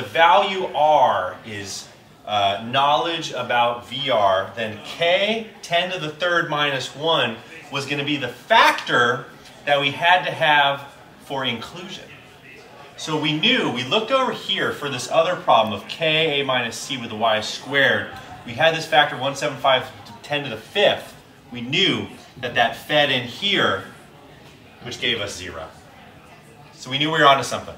the value r is uh, knowledge about VR, then k 10 to the third minus 1 was going to be the factor that we had to have for inclusion. So we knew, we looked over here for this other problem of k a minus c with the y squared. We had this factor 175 to 10 to the fifth. We knew that that fed in here, which gave us 0. So we knew we were onto something.